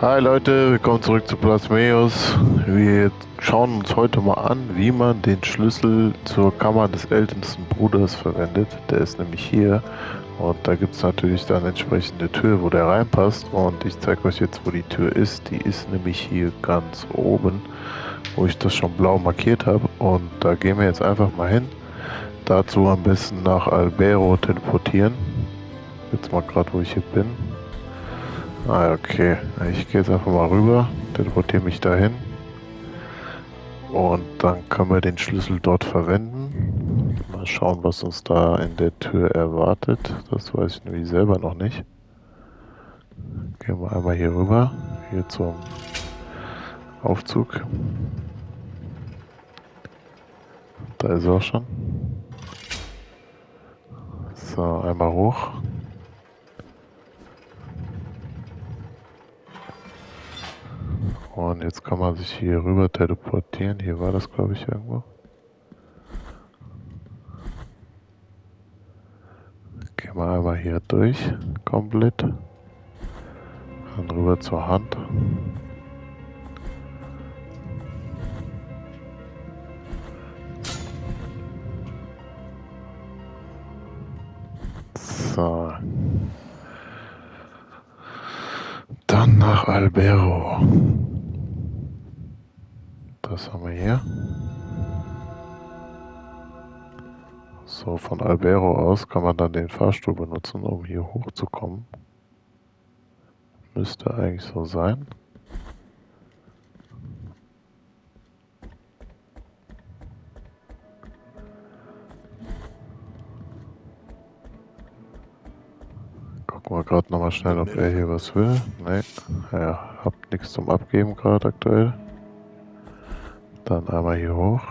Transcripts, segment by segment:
Hi Leute, willkommen zurück zu Plasmeus. Wir schauen uns heute mal an, wie man den Schlüssel zur Kammer des ältesten Bruders verwendet. Der ist nämlich hier und da gibt es natürlich dann entsprechende Tür, wo der reinpasst und ich zeige euch jetzt, wo die Tür ist. Die ist nämlich hier ganz oben, wo ich das schon blau markiert habe und da gehen wir jetzt einfach mal hin. Dazu am besten nach Albero teleportieren. Jetzt mal gerade, wo ich hier bin. Ah, okay. Ich gehe jetzt einfach mal rüber, teleportiere mich dahin. Und dann können wir den Schlüssel dort verwenden. Mal schauen, was uns da in der Tür erwartet. Das weiß ich nämlich selber noch nicht. Gehen wir einmal hier rüber, hier zum Aufzug. Da ist er auch schon. So, einmal hoch. Und jetzt kann man sich hier rüber teleportieren. Hier war das, glaube ich, irgendwo. Gehen wir einmal hier durch, komplett. Dann rüber zur Hand. So. Dann nach Albero. Was haben wir hier? So, von Albero aus kann man dann den Fahrstuhl benutzen, um hier hochzukommen. Müsste eigentlich so sein. Gucken wir gerade nochmal schnell, ob er hier was will. Ne, er hat nichts zum Abgeben gerade aktuell. Dann einmal hier hoch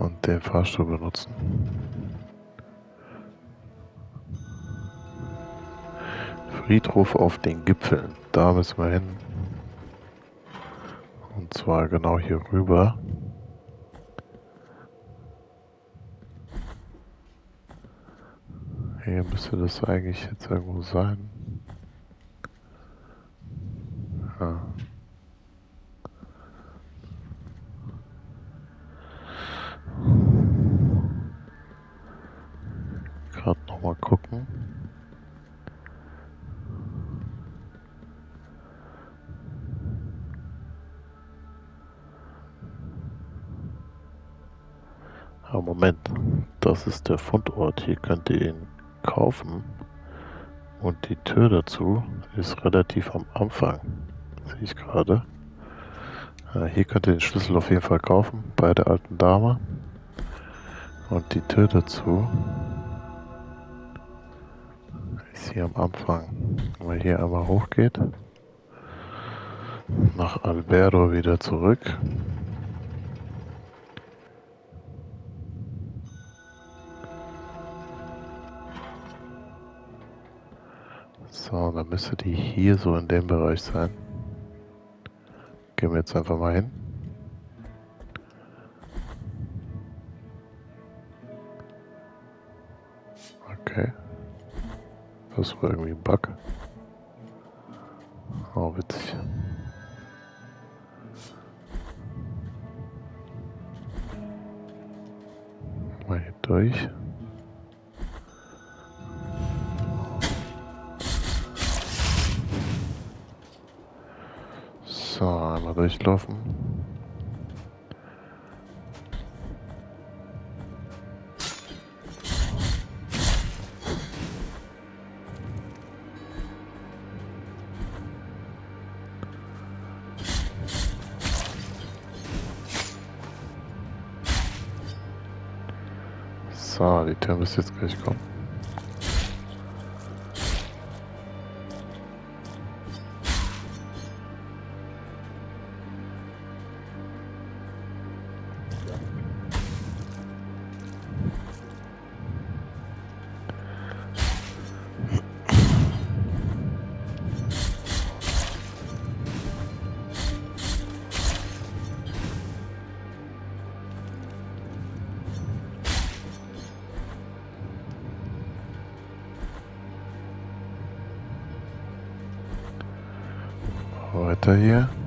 und den Fahrstuhl benutzen. Friedhof auf den Gipfeln. Da müssen wir hin. Und zwar genau hier rüber. Hier müsste das eigentlich jetzt irgendwo sein. Ja. mal gucken. Aber Moment, das ist der Fundort. Hier könnt ihr ihn kaufen. Und die Tür dazu ist relativ am Anfang. Sehe ich gerade. Hier könnt ihr den Schlüssel auf jeden Fall kaufen bei der alten Dame. Und die Tür dazu ist hier am Anfang. Wenn man hier einmal hochgeht, nach Alberto wieder zurück. So, dann müsste die hier so in dem Bereich sein. Gehen wir jetzt einfach mal hin. Okay. Das war irgendwie ein Bug. Oh, witzig. Mal hier durch. So, einmal durchlaufen. So, die Tür müsste jetzt gleich kommen. это я.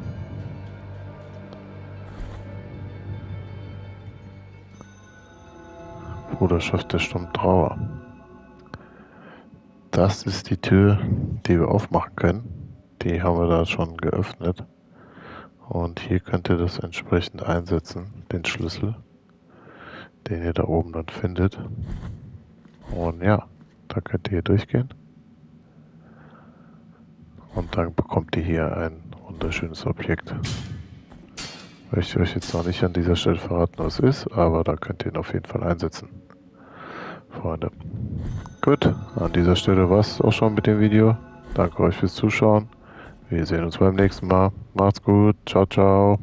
Bruderschaft der Sturmtrauer. Das ist die Tür, die wir aufmachen können. Die haben wir da schon geöffnet. Und hier könnt ihr das entsprechend einsetzen, den Schlüssel, den ihr da oben dann findet. Und ja, da könnt ihr hier durchgehen. Und dann bekommt ihr hier ein wunderschönes Objekt. Möchte ich euch jetzt noch nicht an dieser Stelle verraten, was es ist, aber da könnt ihr ihn auf jeden Fall einsetzen. Freunde. Gut, an dieser Stelle war es auch schon mit dem Video. Danke euch fürs Zuschauen. Wir sehen uns beim nächsten Mal. Macht's gut. Ciao, ciao.